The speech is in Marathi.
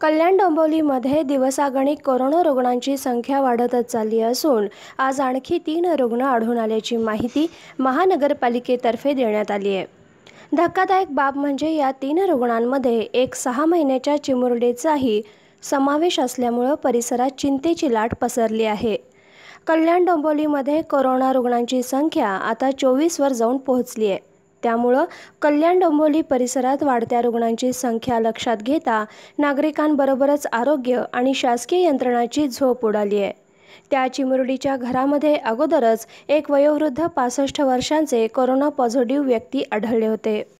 कल्याण डोंबिवलीमध्ये दिवसागणिक कोरोना रुग्णांची संख्या वाढतच चालली असून आज आणखी तीन रुग्ण आढळून आल्याची माहिती महानगरपालिकेतर्फे देण्यात आली आहे. धक्कादायक बाब म्हणजे या तीन रुग्णांमध्ये एक सहा महिन्याच्या चिमुरडीचाही समावेश असल्यामुळं परिसरात चिंतेची लाट पसरली आहे. कल्याण डोंबिवलीमध्ये कोरोना रुग्णांची संख्या आता चोवीसवर जाऊन पोहोचली आहे. त्यामुळं कल्याण डोंबिवली परिसरात वाढत्या रुग्णांची संख्या लक्षात घेता नागरिकांबरोबरच आरोग्य आणि शासकीय यंत्रणाची झोप उडाली आहे. त्या चिमुरडीच्या घरामध्ये अगोदरच एक वयोवृद्ध पासष्ट वर्षांचे कोरोना पॉझिटिव्ह व्यक्ती आढळले होते.